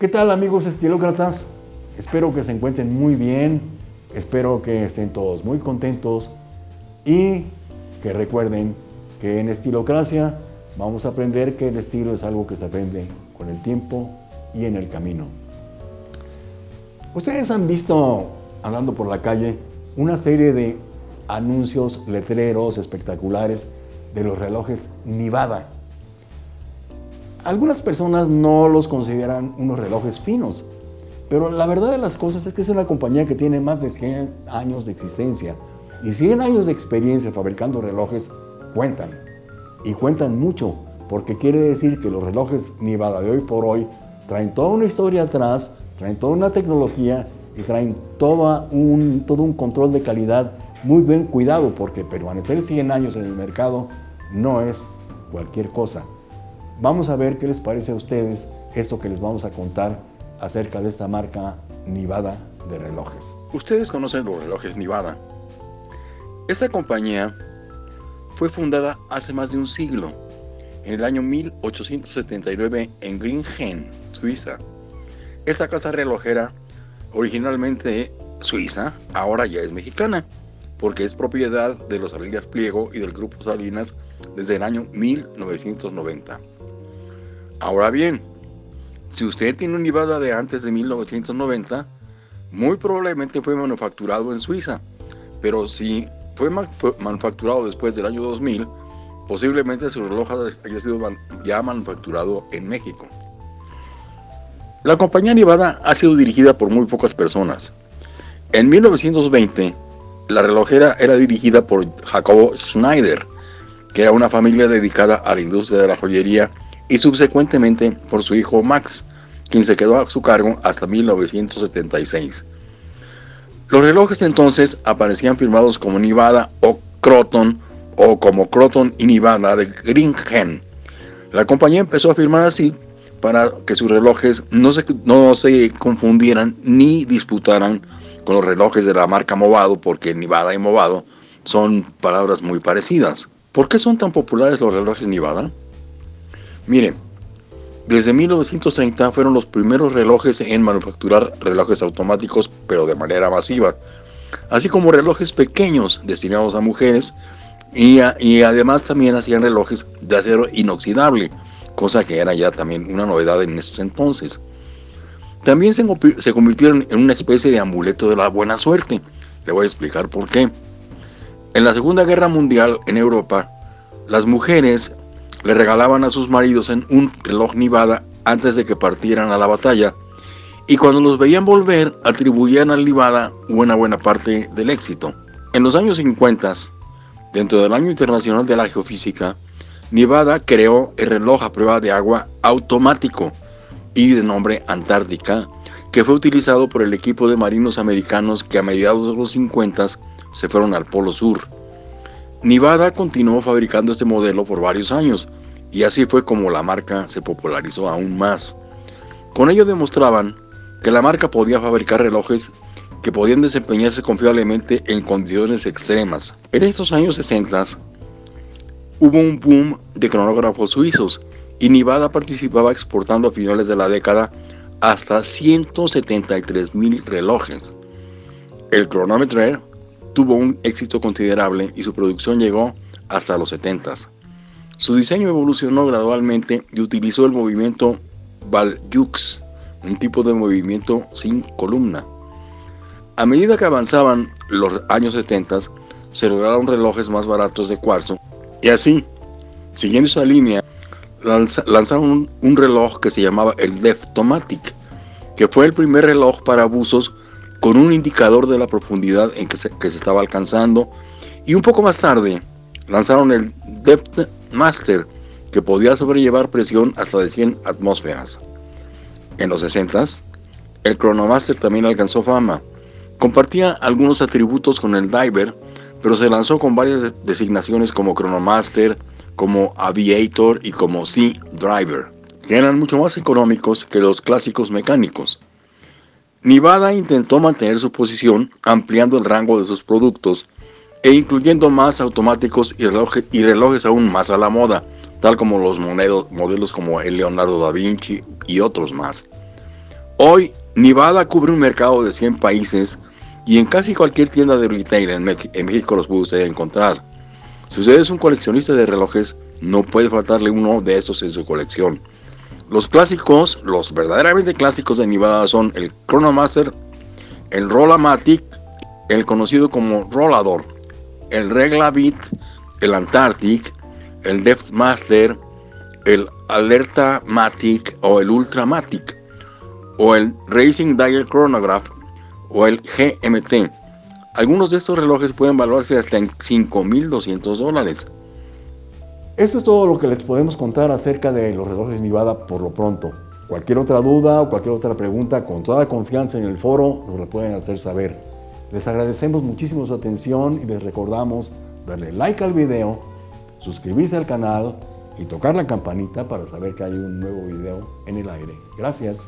¿Qué tal amigos estilócratas? Espero que se encuentren muy bien, espero que estén todos muy contentos y que recuerden que en Estilocracia vamos a aprender que el estilo es algo que se aprende con el tiempo y en el camino. Ustedes han visto, andando por la calle, una serie de anuncios, letreros espectaculares de los relojes Nivada algunas personas no los consideran unos relojes finos, pero la verdad de las cosas es que es una compañía que tiene más de 100 años de existencia y 100 años de experiencia fabricando relojes cuentan. Y cuentan mucho, porque quiere decir que los relojes Nivada de hoy por hoy traen toda una historia atrás, traen toda una tecnología y traen toda un, todo un control de calidad muy bien cuidado, porque permanecer 100 años en el mercado no es cualquier cosa. Vamos a ver qué les parece a ustedes esto que les vamos a contar acerca de esta marca Nivada de relojes. Ustedes conocen los relojes Nivada. Esta compañía fue fundada hace más de un siglo, en el año 1879 en Gringen, Suiza. Esta casa relojera, originalmente suiza, ahora ya es mexicana, porque es propiedad de los Salinas Pliego y del Grupo Salinas desde el año 1990. Ahora bien, si usted tiene un Nivada de antes de 1990, muy probablemente fue manufacturado en Suiza, pero si fue, manufacturado después del año 2000, posiblemente su reloj haya sido ya manufacturado en México. La compañía Nivada ha sido dirigida por muy pocas personas. En 1920, la relojera era dirigida por Jacobo Schneider, que era una familia dedicada a la industria de la joyería y subsecuentemente por su hijo Max, quien se quedó a su cargo hasta 1976. Los relojes entonces aparecían firmados como Nivada o Croton o como Croton y Nivada de Gringen. La compañía empezó a firmar así para que sus relojes no se, no se confundieran ni disputaran con los relojes de la marca Movado, porque Nivada y Movado son palabras muy parecidas. ¿Por qué son tan populares los relojes Nivada? Miren, desde 1930 fueron los primeros relojes en manufacturar relojes automáticos, pero de manera masiva, así como relojes pequeños destinados a mujeres y, además también hacían relojes de acero inoxidable, cosa que era ya también una novedad en esos entonces. También se, se convirtieron en una especie de amuleto de la buena suerte. Le voy a explicar por qué. En la Segunda Guerra Mundial en Europa, las mujeres le regalaban a sus maridos en un reloj Nivada antes de que partieran a la batalla, y cuando los veían volver atribuían al Nivada una buena parte del éxito. En los años 50, dentro del Año Internacional de la Geofísica, Nivada creó el reloj a prueba de agua automático y de nombre Antártica, que fue utilizado por el equipo de marinos americanos que a mediados de los 50 se fueron al Polo Sur. Nivada continuó fabricando este modelo por varios años y así fue como la marca se popularizó aún más. Con ello demostraban que la marca podía fabricar relojes que podían desempeñarse confiablemente en condiciones extremas. En estos años 60 hubo un boom de cronógrafos suizos y Nivada participaba exportando a finales de la década hasta 173 mil relojes. El cronómetro tuvo un éxito considerable y su producción llegó hasta los 70. Su diseño evolucionó gradualmente y utilizó el movimiento Baljux, un tipo de movimiento sin columna. A medida que avanzaban los años 70, se lograron relojes más baratos de cuarzo y así, siguiendo esa línea, lanzaron un, reloj que se llamaba el Deftomatic, que fue el primer reloj para abusos con un indicador de la profundidad en que se, estaba alcanzando. Y un poco más tarde lanzaron el Depth Master, que podía sobrellevar presión hasta de 100 atmósferas. En los 60 el Chronomaster también alcanzó fama. Compartía algunos atributos con el Diver, pero se lanzó con varias designaciones como Chronomaster, como Aviator y como Sea Driver, que eran mucho más económicos que los clásicos mecánicos. Nivada intentó mantener su posición ampliando el rango de sus productos e incluyendo más automáticos y relojes, aún más a la moda, tal como los modelos como el Leonardo da Vinci y otros más. Hoy, Nivada cubre un mercado de 100 países y en casi cualquier tienda de retail en, México los puede usted encontrar. Si usted es un coleccionista de relojes, no puede faltarle uno de esos en su colección. Los clásicos, los verdaderamente clásicos de Nivada son el Chronomaster, el Rolamatic, el conocido como Rolador, el Reglavit, el Antarctic, el Master, el Alerta Matic o el Ultramatic, o el Racing Dial Chronograph o el GMT. Algunos de estos relojes pueden valorarse hasta en 5.200 dólares. Esto es todo lo que les podemos contar acerca de los relojes Nivada por lo pronto. Cualquier otra duda o cualquier otra pregunta, con toda confianza en el foro, nos la pueden hacer saber. Les agradecemos muchísimo su atención y les recordamos darle like al video, suscribirse al canal y tocar la campanita para saber que hay un nuevo video en el aire. Gracias.